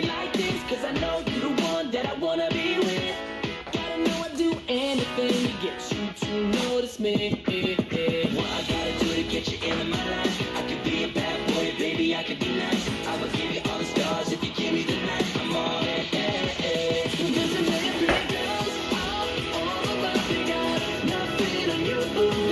me like this, cause I know you're the one that I wanna be with. Gotta know I'd do anything to get you to notice me. What I gotta do to get you into my life? I could be a bad boy, baby, I could be nice. I will give you all the stars if you give me the night. I'm all in Cause a man goes all, all about the guy, nothing on you.